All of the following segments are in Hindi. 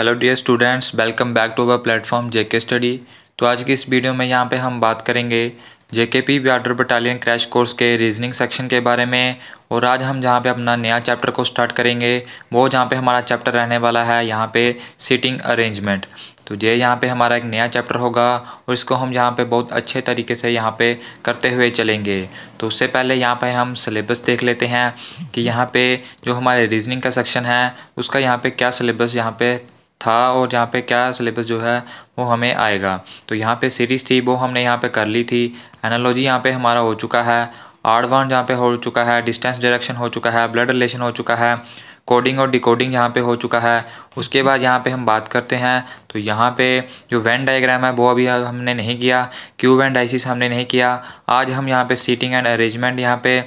Hello dear students welcome back to our platform JK study तो आज की इस वीडियो में यहाँ पे हम बात करेंगे JK P border battalion crash course के रीजनिंग सेक्शन के बारे में। और आज हम जहाँ पे अपना नया चैप्टर को स्टार्ट करेंगे, वो जहाँ पे हमारा चैप्टर रहने वाला है, यहाँ पे सीटिंग अरेंजमेंट तो ये यहाँ पे हमारा एक नया चैप्टर होगा और इसको हम यहाँ पे बहुत अच्छे तरीके से यहाँ पे करते हुए चलेंगे। तो उससे पहले यहाँ पे हम सिलेबस देख लेते हैं कि यहाँ पे जो हमारे रीजनिंग का सेक्शन है, उसका यहाँ पे क्या सिलेबस यहाँ पे था और जहाँ पे क्या सिलेबस जो है वो हमें आएगा। तो यहाँ पे सीरीज़ थी, वो हमने यहाँ पे कर ली थी। एनालॉजी यहाँ पे हमारा हो चुका है। आर्ड वन जहाँ पे हो चुका है डिस्टेंस डायरेक्शन हो चुका है ब्लड रिलेशन हो चुका है कोडिंग और डिकोडिंग यहाँ पे हो चुका है। उसके बाद यहाँ पे हम बात करते हैं। तो यहाँ पे जो वैन डायग्राम है, वो अभी हमने नहीं किया। क्यूब एंड डाइसिस हमने नहीं किया। आज हम यहाँ पे सीटिंग एंड अरेंजमेंट यहाँ पे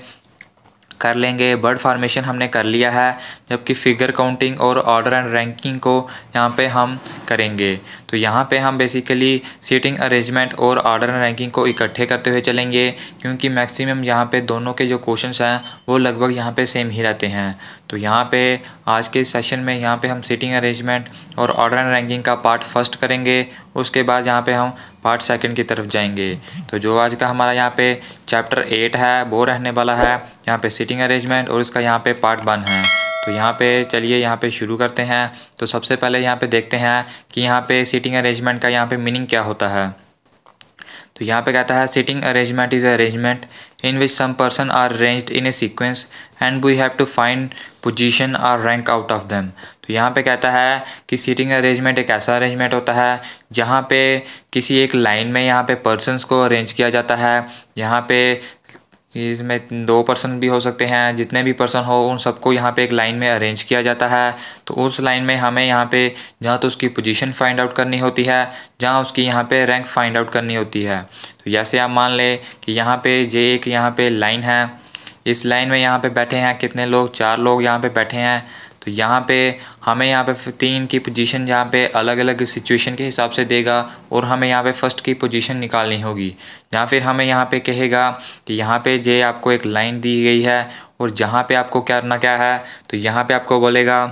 कर लेंगे। बर्ड फार्मेशन हमने कर लिया है। जबकि फिगर काउंटिंग और ऑर्डर एंड रैंकिंग को यहाँ पे हम करेंगे तो यहाँ पे हम बेसिकली सीटिंग अरेंजमेंट और ऑर्डर एंड रैंकिंग को इकट्ठे करते हुए चलेंगे क्योंकि मैक्सिमम यहाँ पे दोनों के जो क्वेश्चंस हैं वो लगभग यहाँ पे सेम ही रहते हैं तो यहाँ पे आज के सेशन में यहाँ पे हम सीटिंग अरेंजमेंट और ऑर्डर एंड रैंकिंग का पार्ट फ़र्स्ट करेंगे उसके बाद यहाँ पे हम पार्ट सेकंड की तरफ़ जाएँगे तो जो आज का हमारा यहाँ पे चैप्टर एट है वो रहने वाला है यहाँ पे सीटिंग अरेंजमेंट और इसका यहाँ पे पार्ट वन है तो यहाँ पे चलिए यहाँ पे शुरू करते हैं। तो सबसे पहले यहाँ पे देखते हैं कि यहाँ पे सीटिंग अरेंजमेंट का यहाँ पे मीनिंग क्या होता है। तो यहाँ पे कहता है seating arrangement is arrangement in which some person are arranged in a sequence and we have to find position or rank out of them तो यहाँ पे कहता है कि सीटिंग अरेंजमेंट एक ऐसा अरेंजमेंट होता है जहाँ पे किसी एक लाइन में यहाँ पे पर्सनस को अरेंज किया जाता है। यहाँ पे इसमें दो पर्सन भी हो सकते हैं, जितने भी पर्सन हो, उन सबको यहाँ पे एक लाइन में अरेंज किया जाता है। तो उस लाइन में हमें यहाँ पे जहाँ तो उसकी पोजीशन फाइंड आउट करनी होती है, जहाँ उसकी यहाँ पे रैंक फाइंड आउट करनी होती है। तो जैसे आप मान लें कि यहाँ पे जे एक यहाँ पे लाइन है, इस लाइन में यहाँ पर बैठे हैं कितने लोग? चार लोग यहाँ पर बैठे हैं। तो यहाँ पे हमें यहाँ पे तीन की पोजीशन यहाँ पे अलग अलग सिचुएशन के हिसाब से देगा और हमें यहाँ पे फ़र्स्ट की पोजीशन निकालनी होगी। या फिर हमें यहाँ पे कहेगा कि यहाँ पे जे आपको एक लाइन दी गई है और जहाँ पे आपको क्या करना क्या है तो यहाँ पे आपको बोलेगा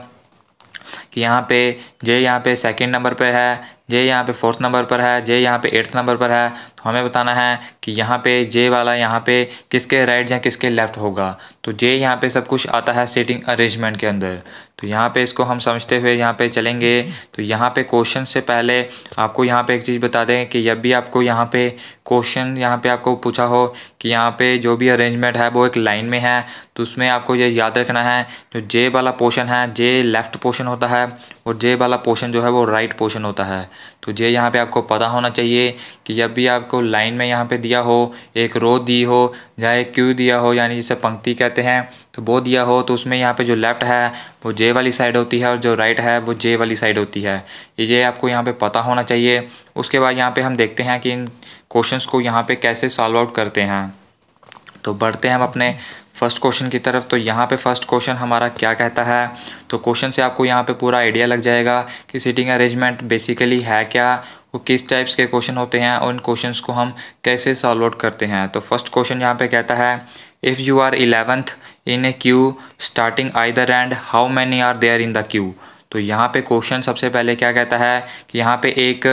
कि यहाँ पे जे यहाँ पे सेकंड नंबर पे है जे यहाँ पे फोर्थ नंबर पर है जे यहाँ पे एट्थ नंबर पर है तो हमें बताना है कि यहाँ पे जे वाला यहाँ पे किसके राइट या किसके लेफ़्ट होगा तो जे यहाँ पे सब कुछ आता है सेटिंग अरेंजमेंट के अंदर तो यहाँ पे इसको हम समझते हुए यहाँ पे चलेंगे तो यहाँ पे क्वेश्चन से पहले आपको यहाँ पे एक चीज़ बता दें कि जब भी आपको यहाँ पे क्वेश्चन यहाँ पे आपको पूछा हो कि यहाँ पे जो भी अरेंजमेंट है वो एक लाइन में है तो उसमें आपको ये याद रखना है जो जे वाला पोर्शन है जे लेफ़्ट पोर्शन होता है और जे वाला पोर्शन जो है वो राइट पोर्शन होता है। तो जे यहाँ पे आपको पता होना चाहिए कि जब भी आपको लाइन में यहाँ पे दिया हो, एक रो दी हो, या एक क्यू दिया हो, यानी जिसे पंक्ति कहते हैं तो वो दिया हो तो उसमें यहाँ पे जो लेफ़्ट है, वो जे वाली साइड होती है और जो राइट है, वो जे वाली साइड होती है। ये आपको यहाँ पर पता होना चाहिए। उसके बाद यहाँ पर हम देखते हैं कि इन क्वेश्चन को यहाँ पर कैसे सॉल्व आउट करते हैं। तो बढ़ते हैं हम अपने फ़र्स्ट क्वेश्चन की तरफ़ तो यहाँ पे फ़र्स्ट क्वेश्चन हमारा क्या कहता है? तो क्वेश्चन से आपको यहाँ पे पूरा आइडिया लग जाएगा कि सीटिंग अरेंजमेंट बेसिकली है क्या? वो किस टाइप्स के क्वेश्चन होते हैं और इन क्वेश्चंस को हम कैसे सॉल्व आउट करते हैं? तो फ़र्स्ट क्वेश्चन यहाँ पे कहता है if you are eleventh in a queue starting either end how many are there in the queue तो यहाँ पे क्वेश्चन सबसे पहले क्या कहता है कि यहाँ पे एक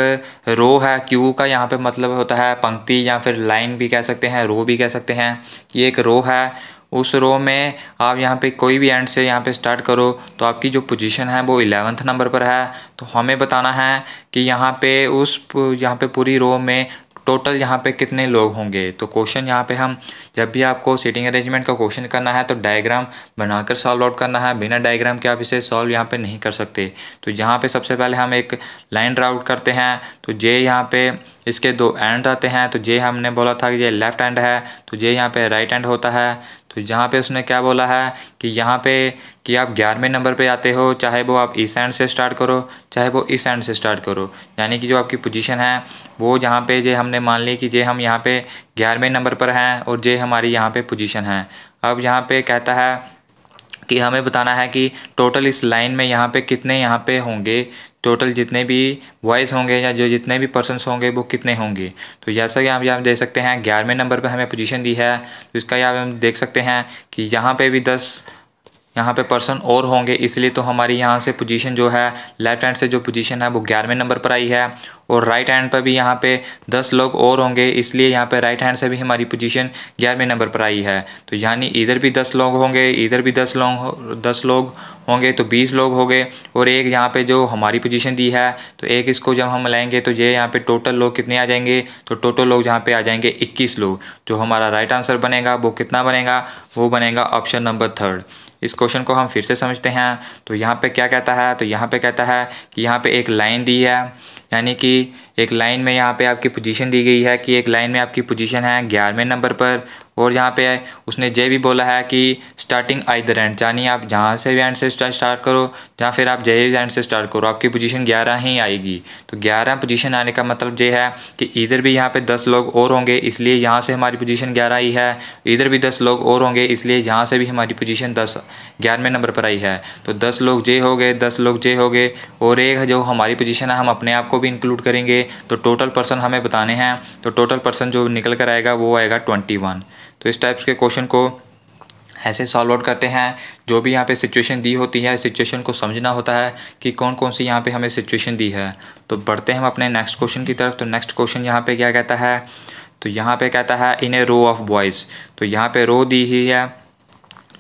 रो है क्यू का यहाँ पे मतलब होता है पंक्ति या फिर लाइन भी कह सकते हैं रो भी कह सकते हैं कि एक रो है। उस रो में आप यहाँ पे कोई भी एंड से यहाँ पे स्टार्ट करो तो आपकी जो पोजीशन है वो इलेवेंथ नंबर पर है तो हमें बताना है कि यहाँ पे उस यहाँ पे पूरी रो में टोटल यहाँ पे कितने लोग होंगे तो क्वेश्चन यहाँ पे हम जब भी आपको सीटिंग अरेंजमेंट का क्वेश्चन करना है तो डायग्राम बनाकर सॉल्व आउट करना है बिना डायग्राम के आप इसे सॉल्व यहाँ पे नहीं कर सकते तो यहाँ पे सबसे पहले हम एक लाइन ड्राउट करते हैं तो जे यहाँ पे इसके दो एंड आते हैं तो जे हमने बोला था कि ये लेफ़्ट एंड है तो जे यहाँ पे राइट एंड होता है तो जहाँ पे उसने क्या बोला है कि यहाँ पे कि आप ग्यारहवें नंबर पे आते हो, चाहे वो आप इस एंड से स्टार्ट करो, चाहे वो इस एंड से स्टार्ट करो। यानी कि जो आपकी पोजीशन है, वो जहाँ पे जे हमने मान ली कि जे हम यहाँ पे ग्यारहवें नंबर पर हैं और जे हमारी यहाँ पे पोजीशन है। अब यहाँ पे कहता है कि हमें बताना है कि टोटल इस लाइन में यहाँ पे कितने यहाँ पे होंगे। टोटल जितने भी बॉयज़ होंगे या जो जितने भी पर्सनस होंगे वो कितने होंगे? तो जैसा कि आप यहाँ देख सकते हैं, ग्यारहवें नंबर पर हमें पोजीशन दी है। तो इसका यहाँ हम देख सकते हैं कि यहाँ पे भी दस यहाँ पे पर्सन और होंगे, इसलिए तो हमारी यहाँ से पोजीशन जो है लेफ़्ट हैंड से जो पोजीशन है, वो ग्यारहवें नंबर पर आई है। और राइट हैंड पर भी यहाँ पे दस लोग और होंगे, इसलिए यहाँ पे राइट हैंड से भी हमारी पोजीशन ग्यारहवें नंबर पर आई है। तो यानी इधर भी दस लोग होंगे, इधर भी दस लोग दस लोग होंगे तो बीस लोग हो गए। और एक यहाँ पे जो हमारी पोजीशन दी है तो एक इसको जब हम लाएँगे तो ये यहाँ पे टोटल लोग कितने आ जाएँगे? तो टोटल लोग यहाँ पे आ जाएँगे, इक्कीस लोग। जो हमारा राइट आंसर बनेगा, वो कितना बनेगा? वो बनेगा ऑप्शन नंबर थर्ड इस क्वेश्चन को हम फिर से समझते हैं। तो यहाँ पे क्या कहता है? तो यहाँ पे कहता है कि यहाँ पे एक लाइन दी है, यानी कि एक लाइन में यहाँ पे आपकी पोजीशन दी गई है कि एक लाइन में आपकी पोजीशन है ग्यारहवें नंबर पर। और यहाँ पे उसने ये भी बोला है कि स्टार्टिंग आई द एंड यानी आप जहाँ से भी एंड से स्टार्ट करो या फिर आप जय एंड से स्टार्ट करो, आपकी पोजीशन ग्यारह ही आएगी। तो ग्यारह पोजीशन आने का मतलब ये है कि इधर भी यहाँ पे दस लोग और होंगे, इसलिए यहाँ से हमारी पोजीशन ग्यारह आई है। इधर भी दस लोग और होंगे, इसलिए यहाँ से भी हमारी पोजीशन दस ग्यारहवें नंबर पर आई है। तो दस लोग जे हो गए, दस लोग जे हो गए, और एक जो हमारी पोजीशन है, हम अपने आप को भी इंक्लूड करेंगे। तो टोटल पर्सन हमें बताने हैं। तो टोटल पर्सन जो निकल कर आएगा, वो आएगा ट्वेंटी वन तो इस टाइप्स के क्वेश्चन को ऐसे सॉल्व आउट करते हैं, जो भी यहाँ पे सिचुएशन दी होती है सिचुएशन को समझना होता है कि कौन कौन सी यहाँ पे हमें सिचुएशन दी है। तो बढ़ते हैं हम अपने नेक्स्ट क्वेश्चन की तरफ़। तो नेक्स्ट क्वेश्चन यहाँ पे क्या कहता है? तो यहाँ पे कहता है इन ए रो ऑफ़ बॉयज़ तो यहाँ पे रो दी ही है।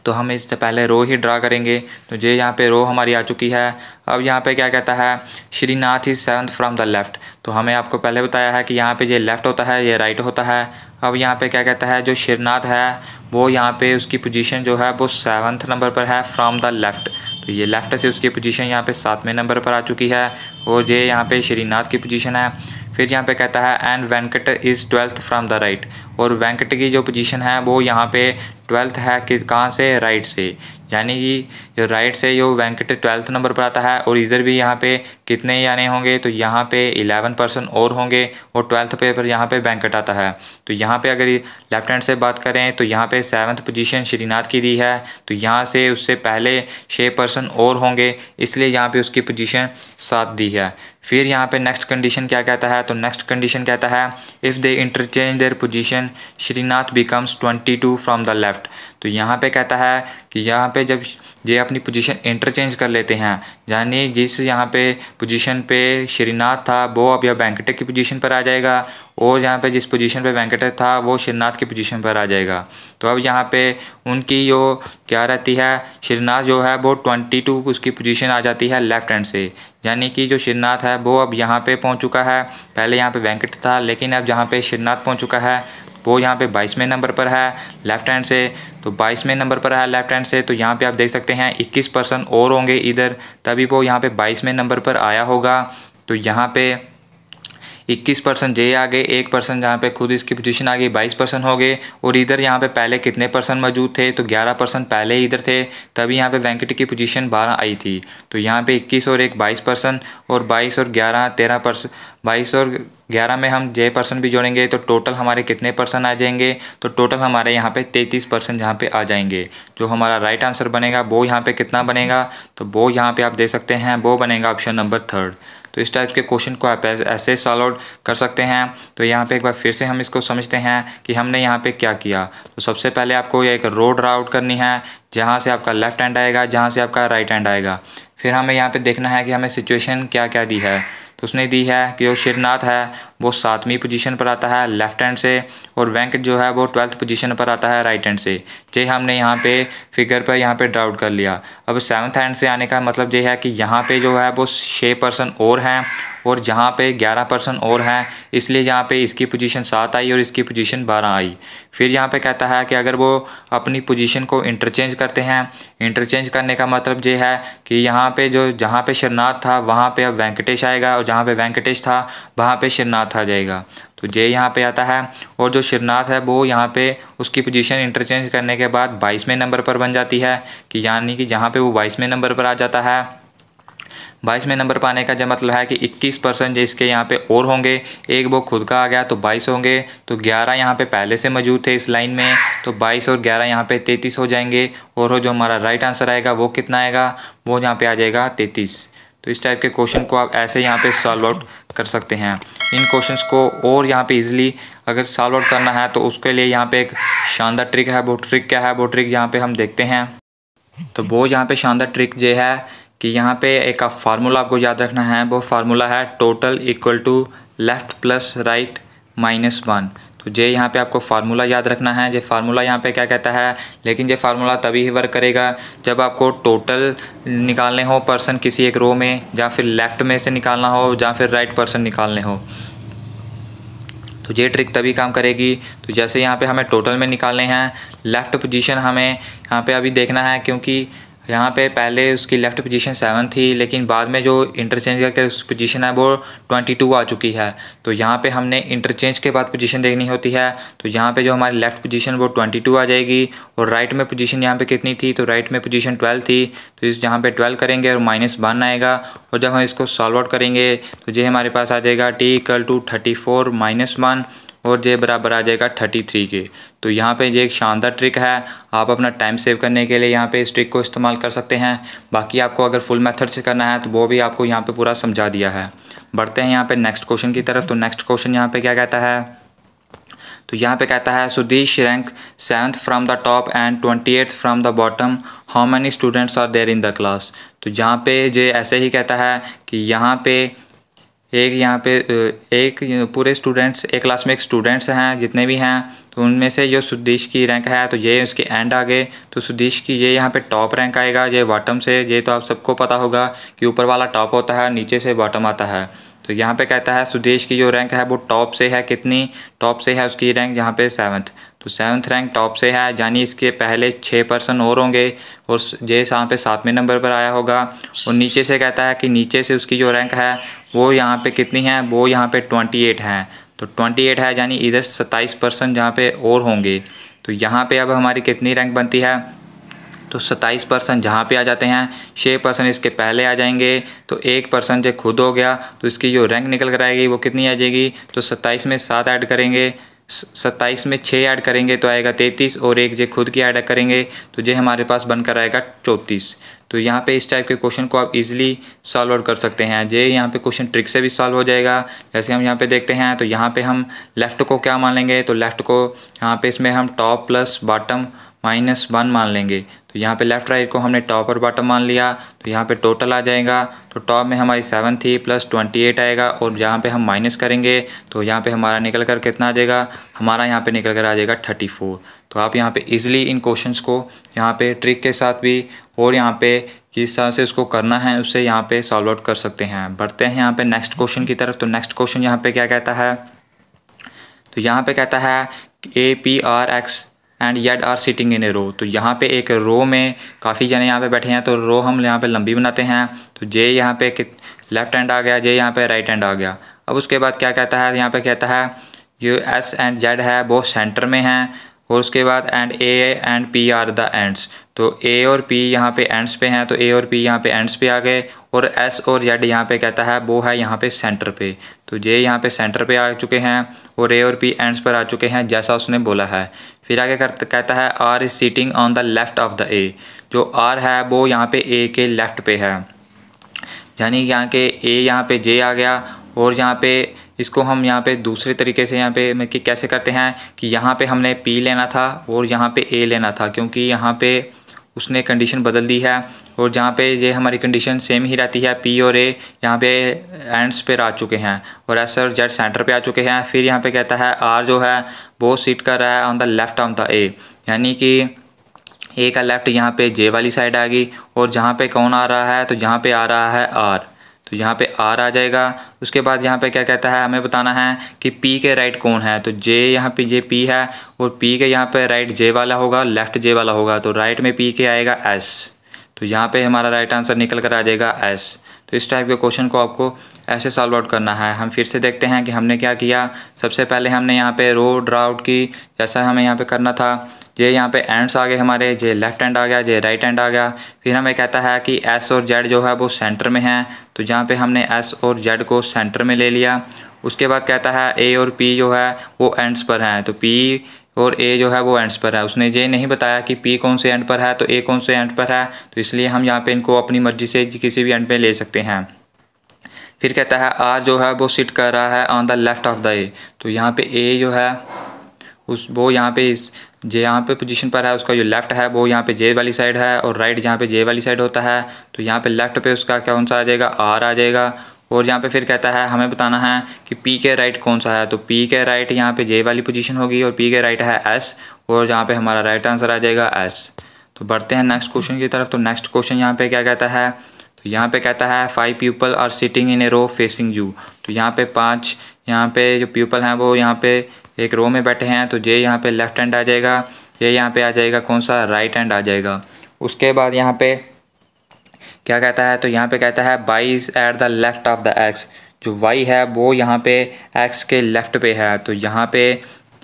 तो हम इससे पहले रो ही ड्रा करेंगे। तो ये यहाँ पे रो हमारी आ चुकी है। अब यहाँ पे क्या कहता है? Shrinath is seventh from the left तो हमें आपको पहले बताया है कि यहाँ पे ये लेफ़्ट होता है, ये राइट होता है। अब यहाँ पे क्या कहता है? जो श्रीनाथ है, वो यहाँ पे उसकी पोजीशन जो है, वो सेवन्थ नंबर पर है फ्रॉम द लेफ़्ट तो ये लेफ़्ट से उसकी पोजीशन यहाँ पे सातवें नंबर पर आ चुकी है और ये यहाँ पे श्रीनाथ की पोजीशन है। फिर यहाँ पे कहता है and Venkat is twelfth from the right और वेंकट की जो पोजीशन है, वो यहाँ पे ट्वेल्थ है कि कहाँ से? राइट से। यानी कि जो राइट से जो वेंकट ट्वेल्थ नंबर पर आता है और इधर भी यहाँ पे कितने यानी होंगे तो यहाँ पे इलेवन परसेंट और होंगे और ट्वेल्थ पे पर यहाँ पे वेंकट आता है। तो यहाँ पे अगर लेफ़्ट हैंड से बात करें तो यहाँ पे सेवन्थ पोजीशन श्रीनाथ की दी है। तो यहाँ से उससे पहले छः परसेंट और होंगे, इसलिए यहाँ पे उसकी पोजिशन सात दी है। फिर यहाँ पे नेक्स्ट कंडीशन क्या कहता है? तो नेक्स्ट कंडीशन कहता है if they interchange their position Shrinath becomes twenty two from the left तो यहाँ पे कहता है कि यहाँ पे जब ये अपनी पोजीशन इंटरचेंज कर लेते हैं। यानी जिस यहाँ पे पोजीशन पे श्रीनाथ था, वो अब यह वेंकट की पोजीशन पर आ जाएगा और यहाँ पे जिस पोजीशन पे वेंकट था, वो श्रीनाथ की पोजीशन पर आ जाएगा। तो अब यहाँ पे उनकी जो क्या रहती है, श्रीनाथ जो है, वो ट्वेंटी टू उसकी पोजीशन आ जाती है लेफ़्ट हैंड से। यानी कि जो श्रीनाथ है, वो अब यहाँ पे पहुँच चुका है। पहले यहाँ पे वेंकट था, लेकिन अब जहाँ पे श्रीनाथ पहुँच चुका है वो यहाँ पे बाईसवें नंबर पर है लेफ़्ट हैंड से। तो बाईसवें नंबर पर है लेफ़्ट हैंड से। तो यहाँ पे आप देख सकते हैं, इक्कीस पर्सन और होंगे इधर। तभी वो यहाँ पे बाईसवें नंबर पर आया होगा। तो यहाँ पे इक्कीस परसेंट जे आ गए, एक परसेंट जहाँ पे खुद इसकी पोजीशन आ गई, बाईस परसेंट हो गए। और इधर यहाँ पे पहले कितने परसेंट मौजूद थे? तो ग्यारह परसेंट पहले इधर थे। तभी यहाँ पे वेंकट की पोजीशन बारह आई थी। तो यहाँ पे इक्कीस और एक बाईस परसेंट और बाईस और ग्यारह, तेरह परसेंट, बाईस और ग्यारह में हम जे परसेंट भी जोड़ेंगे तो टोटल हमारे कितने परसेंट आ जाएँगे? तो टोटल हमारे यहाँ पे तैंतीस परसेंट यहाँ पे आ जाएँगे। जो हमारा राइट आंसर बनेगा, वो यहाँ पे कितना बनेगा? तो वो यहाँ पे आप दे सकते हैं, वो बनेगा ऑप्शन नंबर थर्ड तो इस टाइप के क्वेश्चन को आप ऐसे सॉल्व आउट कर सकते हैं। तो यहाँ पे एक बार फिर से हम इसको समझते हैं कि हमने यहाँ पे क्या किया। तो सबसे पहले आपको एक रोड आउट करनी है, जहाँ से आपका लेफ़्ट हैंड आएगा, जहाँ से आपका राइट हैंड आएगा। फिर हमें यहाँ पे देखना है कि हमें सिचुएशन क्या क्या दी है। तो उसने दी है कि जो शिरनाथ है, वो सातवीं पोजीशन पर आता है लेफ़्ट हैंड से, और वेंकट जो है, वो ट्वेल्थ पोजीशन पर आता है राइट हैंड से। जे, हमने यहाँ पे फिगर पर यहाँ पे ड्राउट कर लिया। अब सेवन्थ हैंड से आने का मतलब ये है कि यहाँ पे जो है, वो छः पर्सन और हैं और जहाँ पे 11 परसेंट और हैं, इसलिए यहाँ पे इसकी पोजीशन सात आई और इसकी पोजीशन बारह आई। फिर यहाँ पे कहता है कि अगर वो अपनी पोजीशन को इंटरचेंज करते हैं इंटरचेंज करने का मतलब ये है कि यहाँ पे जो, जहाँ पे शरनाथ था, वहाँ पे अब वेंकटेश आएगा और जहाँ पे वेंकटेश था, वहाँ पे शरनाथ आ जाएगा। तो जे यहाँ पे आता है और जो शिरनाथ है, वो यहाँ पे उसकी पोजीशन इंटरचेंज करने के बाद बाईसवें नंबर पर बन जाती है, कि यानी कि जहाँ पे वो बाईसवें नंबर पर आ जाता है बाईसवें नंबर पाने का जब मतलब है कि इक्कीस परसेंट इसके यहाँ पे और होंगे। एक वो खुद का आ गया तो बाईस होंगे। तो ग्यारह यहाँ पे पहले से मौजूद थे इस लाइन में। तो बाईस और ग्यारह यहाँ पे तैंतीस हो जाएँगे। और जो हमारा राइट आंसर आएगा वो कितना आएगा? वो यहाँ पे आ जाएगा तैंतीस। तो इस टाइप के क्वेश्चन को आप ऐसे यहाँ पे सॉल्व आउट कर सकते हैं। इन क्वेश्चंस को और यहाँ पे इजीली अगर सॉल्व आउट करना है तो उसके लिए यहाँ पे एक शानदार ट्रिक है। वो ट्रिक क्या है? वो ट्रिक यहाँ पे हम देखते हैं। तो वो यहाँ पे शानदार ट्रिक ये है कि यहाँ पे एक आप फार्मूला आपको याद रखना है, वो फार्मूला है total equal to left plus right minus one तो ये यहाँ पे आपको फार्मूला याद रखना है ये फार्मूला यहाँ पे क्या कहता है, लेकिन ये फार्मूला तभी ही वर्क करेगा जब आपको टोटल निकालने हो पर्सन किसी एक रो में, या फिर लेफ़्ट में से निकालना हो, या फिर राइट पर्सन निकालने हो। तो ये ट्रिक तभी काम करेगी। तो जैसे यहाँ पे हमें टोटल में निकालने हैं लेफ़्ट पोजीशन हमें यहाँ पे अभी देखना है, क्योंकि यहाँ पे पहले उसकी लेफ़्ट पोजीशन सेवन थी, लेकिन बाद में जो इंटरचेंज करके उस पोजीशन है वो ट्वेंटी टू आ चुकी है। तो यहाँ पे हमने इंटरचेंज के बाद पोजीशन देखनी होती है। तो यहाँ पे जो हमारी लेफ़्ट पोजीशन वो ट्वेंटी टू आ जाएगी और राइट में पोजीशन यहाँ पे कितनी थी? तो राइट में पोजीशन ट्वेल्व थी। तो इस यहाँ पर ट्वेल्व करेंगे और माइनस वन आएगा और जब हम इसको सॉल्व आउट करेंगे तो ये हमारे पास आ जाएगा T equal to thirty four minus one और जे बराबर आ जाएगा थर्टी थ्री के तो यहाँ पे ये एक शानदार ट्रिक है। आप अपना टाइम सेव करने के लिए यहाँ पे इस ट्रिक को इस्तेमाल कर सकते हैं। बाकी आपको अगर फुल मेथड से करना है तो वो भी आपको यहाँ पे पूरा समझा दिया है। बढ़ते हैं यहाँ पे नेक्स्ट क्वेश्चन की तरफ़। तो नेक्स्ट क्वेश्चन यहाँ पे क्या कहता है? तो यहाँ पे कहता है, Sudish rank seventh from the top and twenty eighth from the bottom how many students are there in the class तो यहाँ पे ये ऐसे ही कहता है कि यहाँ पे एक यहाँ पे एक पूरे स्टूडेंट्स एक क्लास में एक स्टूडेंट्स हैं, जितने भी हैं तो उनमें से जो सुदेश की रैंक है तो ये उसके एंड आ गए। तो सुदेश की ये यहाँ पे टॉप रैंक आएगा, ये बॉटम से, ये तो आप सबको पता होगा कि ऊपर वाला टॉप होता है, नीचे से बॉटम आता है। तो यहाँ पे कहता है, सुदेश की जो रैंक है, वो टॉप से है कितनी? टॉप से है उसकी रैंक यहाँ पे सेवन्थ तो सेवन्थ रैंक टॉप से है, यानी इसके पहले छः पर्सन और होंगे, और जे यहाँ पे सातवें नंबर पर आया होगा, और नीचे से कहता है कि नीचे से उसकी जो रैंक है, वो यहाँ पे कितनी है, वो यहाँ पे ट्वेंटी एट हैं। तो ट्वेंटी एट है, यानी इधर सत्ताईस पर्सन जहाँ पे और होंगे। तो यहाँ पे अब हमारी कितनी रैंक बनती है? तो सत्ताईस परसेंट जहाँ पे आ जाते हैं छः परसेंट इसके पहले आ जाएँगे तो एक परसेंट जो खुद हो गया तो इसकी जो रैंक निकल कर आएगी, वो कितनी आ जाएगी? तो सत्ताईस में सात ऐड करेंगे। सत्ताईस में छः ऐड करेंगे तो आएगा तैंतीस और एक जे खुद की ऐड करेंगे तो जे हमारे पास बनकर आएगा चौंतीस। तो यहाँ पे इस टाइप के क्वेश्चन को आप इजीली सॉल्व आउट कर सकते हैं। जे यहाँ पे क्वेश्चन ट्रिक से भी सॉल्व हो जाएगा। जैसे हम यहाँ पे देखते हैं तो यहाँ पे हम लेफ़्ट को क्या मान लेंगे? तो लेफ़्ट को यहाँ पे इसमें हम top plus bottom minus one मान लेंगे तो यहाँ पे लेफ़्ट राइट को हमने टॉप और बॉटम मान लिया तो यहाँ पे टोटल आ जाएगा तो टॉप में हमारी सेवन थी प्लस ट्वेंटी एट आएगा और यहाँ पे हम माइनस करेंगे तो यहाँ पे हमारा निकल कर कितना आ जाएगा हमारा यहाँ पे निकल कर आ जाएगा थर्टी फोर तो आप यहाँ पे इजीली इन क्वेश्चंस को यहाँ पे ट्रिक के साथ भी और यहाँ पे किस तरह से उसको करना है उससे यहाँ पे सॉल्व आउट कर सकते हैं बढ़ते हैं यहाँ पे नेक्स्ट क्वेश्चन की तरफ़ तो नेक्स्ट क्वेश्चन यहाँ पे क्या कहता है तो यहाँ पे कहता है A P R X and Z are sitting in a row तो यहाँ पे एक रो में काफ़ी जने यहाँ पे बैठे हैं तो रो हम यहाँ पे लंबी बनाते हैं। तो जे यहाँ पे लेफ़्ट हैंड आ गया जे यहाँ पे राइट हैंड आ गया। अब उसके बाद क्या कहता है, यहाँ पे कहता है यू एस एंड जेड है वो सेंटर में हैं। और उसके बाद and A and P are the ends तो ए और पी यहाँ पे एंड्स पे हैं तो ए और पी यहाँ पे एंड्स पे आ गए और एस और जेड यहाँ पे कहता है वो है यहाँ पे सेंटर पे। तो जे यहाँ पे सेंटर पे आ चुके हैं और ए और पी एंड्स पर आ चुके हैं जैसा उसने बोला है। फिर आगे कर, कहता है R is seating on the left of the A जो आर है वो यहाँ पे ए के लेफ़्ट पे है। यानी यहाँ के ए यहाँ पे जे आ गया और यहाँ पे इसको हम यहाँ पे दूसरे तरीके से यहाँ पे कि कैसे करते हैं कि यहाँ पे हमने पी लेना था और यहाँ पे ए लेना था, क्योंकि यहाँ पे उसने कंडीशन बदल दी है और जहाँ पे ये हमारी कंडीशन सेम ही रहती है पी और ए यहाँ पे एंड्स पर आ चुके हैं और एस और जेड सेंटर पे आ चुके हैं। फिर यहाँ पे कहता है आर जो है वो सीट कर रहा है on the left on the A यानी कि ए का लेफ़्ट यहाँ पे जे वाली साइड आ गई और जहाँ पे कौन आ रहा है तो जहाँ पे आ रहा है आर तो यहाँ पे आर आ जाएगा। उसके बाद यहाँ पे क्या कहता है, हमें बताना है कि पी के राइट कौन है? तो जे यहाँ पे जे पी है और पी के यहाँ पे राइट जे वाला होगा लेफ़्ट जे वाला होगा। तो राइट में पी के आएगा एस तो यहाँ पे हमारा राइट आंसर निकल कर आ जाएगा एस तो इस टाइप के क्वेश्चन को आपको ऐसे सॉल्व आउट करना है। हम फिर से देखते हैं कि हमने क्या किया। सबसे पहले हमने यहाँ पे रो ड्रा आउट की। जैसा हमें यहाँ पे करना था ये यहाँ पे एंड्स आ गए हमारे, ये लेफ़्ट हैंड आ गया, ये राइट हैंड आ गया। फिर हमें कहता है कि एस और जेड जो है वो सेंटर में है। तो जहाँ पे हमने एस और जेड को सेंटर में ले लिया। उसके बाद कहता है ए और पी जो है वो एंड्स पर हैं। तो पी और ए जो है वो एंड्स पर है। उसने ये नहीं बताया कि पी कौन से एंड पर है तो ए कौन से एंड पर है। तो इसलिए हम यहाँ पे इनको अपनी मर्ज़ी से किसी भी एंड पे ले सकते हैं। फिर कहता है आर जो है वो सिट कर रहा है on the left of the A तो यहाँ पे ए जो है, उस वो यहाँ पे इस जे यहाँ पे पोजीशन पर है उसका जो लेफ़्ट है वो यहाँ पे जे वाली साइड है और राइट जहाँ पे जे वाली साइड होता है तो यहाँ पे लेफ़्ट पे उसका कौन सा आ जाएगा आर आ जाएगा और यहाँ पे फिर कहता है हमें बताना है कि पी के राइट कौन सा है तो पी के राइट यहाँ पे जे वाली पोजीशन होगी और पी के राइट है एस और जहाँ पे हमारा राइट आंसर आ जाएगा एस तो बढ़ते हैं नेक्स्ट क्वेश्चन की तरफ़ तो नेक्स्ट क्वेश्चन यहाँ पे क्या कहता है तो यहाँ पे कहता है five people are sitting in a row facing you तो यहाँ पे पाँच यहाँ पे जो पीपल हैं वो यहाँ पे एक रो में बैठे हैं तो ये यहाँ पे लेफ़्ट हैंड आ जाएगा। ये यहाँ पे आ जाएगा, कौन सा? राइट हैंड आ जाएगा। उसके बाद यहाँ पे क्या कहता है? तो यहाँ पे कहता है Y is at the left of the X जो वाई है, वो यहाँ पे एक्स के लेफ़्ट पे है। तो यहाँ पे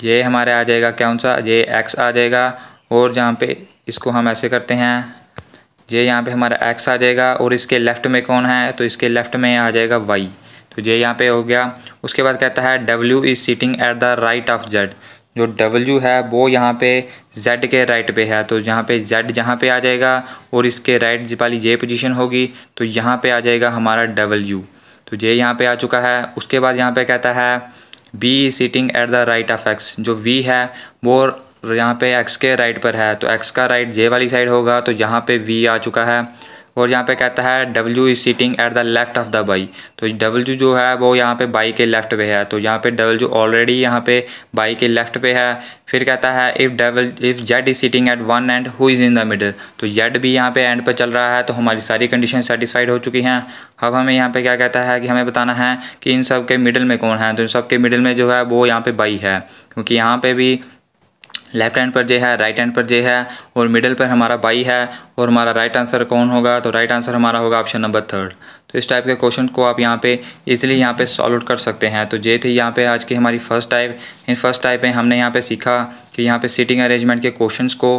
ये हमारे आ जाएगा, कौन सा? ये एक्स आ जाएगा। और जहाँ पे इसको हम ऐसे करते हैं ये यहाँ पे हमारा एक्स आ जाएगा। और इसके लेफ़्ट में कौन है? तो इसके लेफ़्ट में आ जाएगा वाई तो ये यहाँ पे हो गया। उसके बाद कहता है W is sitting at the right of Z जो डब्ल्यू है, वो यहाँ पे जेड के राइट पे है। तो यहाँ पे जेड जहाँ पे आ जाएगा और इसके राइट वाली जे पोजीशन होगी तो यहाँ पे आ जाएगा हमारा डब्ल्यू तो जे यहाँ पे आ चुका है। उसके बाद यहाँ पे कहता है B is sitting at the right of X जो वी है, वो यहाँ पे एक्स के राइट पर है। तो एक्स का राइट जे वाली साइड होगा। तो यहाँ पे वी आ चुका है। और यहाँ पे कहता है W is sitting at the left of the Y तो डब्ल्यू जो है, वो यहाँ पे बाई के लेफ़्ट पे है। तो यहाँ पे डब्ल्यू ऑलरेडी यहाँ पे बाई के लेफ़्ट पे है। फिर कहता है if double if Z is sitting at one and who is in the middle तो जेड भी यहाँ पे एंड पे चल रहा है तो हमारी सारी कंडीशन सेटिस्फाइड हो चुकी हैं। अब हमें यहाँ पे क्या कहता है कि हमें बताना है कि इन सब के मिडल में कौन है? तो इन सब के मिडल में जो है, वो यहाँ पे बाई है। क्योंकि यहाँ पे भी लेफ़्ट हैंड पर जे है राइट हैंड पर जे है, और मिडल पर हमारा बाई है, और हमारा राइट आंसर कौन होगा? तो राइट आंसर हमारा होगा ऑप्शन नंबर थर्ड तो इस टाइप के क्वेश्चन को आप यहाँ पे इजिली यहाँ पे सॉल्व कर सकते हैं। तो ये थी यहाँ पे आज की हमारी first type in first type में हमने यहाँ पे सीखा कि यहाँ पे सीटिंग अरेंजमेंट के क्वेश्चंस को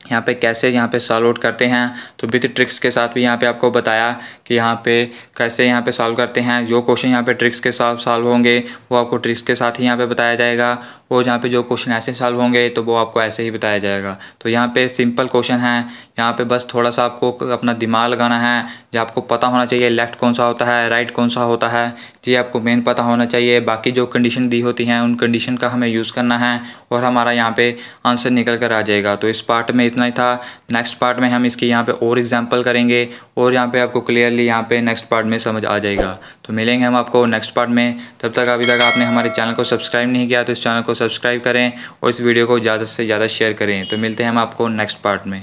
यहाँ पे कैसे यहाँ पे सॉल्व आउट करते हैं तो विथ ट्रिक्स के साथ भी यहाँ पे आपको बताया कि यहाँ पे कैसे यहाँ पे सॉल्व करते हैं जो क्वेश्चन यहाँ पे ट्रिक्स के साथ सॉल्व होंगे वो आपको ट्रिक्स के साथ ही यहाँ पे बताया जाएगा और यहाँ पे जो क्वेश्चन ऐसे सॉल्व होंगे तो वो आपको ऐसे ही बताया जाएगा तो यहाँ पे सिंपल क्वेश्चन है यहाँ पे बस थोड़ा सा आपको अपना दिमाग लगाना है जो आपको पता होना चाहिए लेफ़्ट कौन सा होता है राइट कौन सा होता है ये आपको मेन पता होना चाहिए बाकी जो कंडीशन दी होती हैं उन कंडीशन का हमें यूज़ करना है और हमारा यहाँ पे आंसर निकल कर आ जाएगा तो इस पार्ट में इतना ही था। नेक्स्ट पार्ट में हम इसके यहाँ पे और एग्जांपल करेंगे और यहाँ पे आपको क्लियरली यहाँ पे नेक्स्ट पार्ट में समझ आ जाएगा। तो मिलेंगे हम आपको नेक्स्ट पार्ट में। तब तक अभी तक आपने हमारे चैनल को सब्सक्राइब नहीं किया तो इस चैनल को सब्सक्राइब करें और इस वीडियो को ज़्यादा से ज़्यादा शेयर करें। तो मिलते हैं हम आपको नेक्स्ट पार्ट में।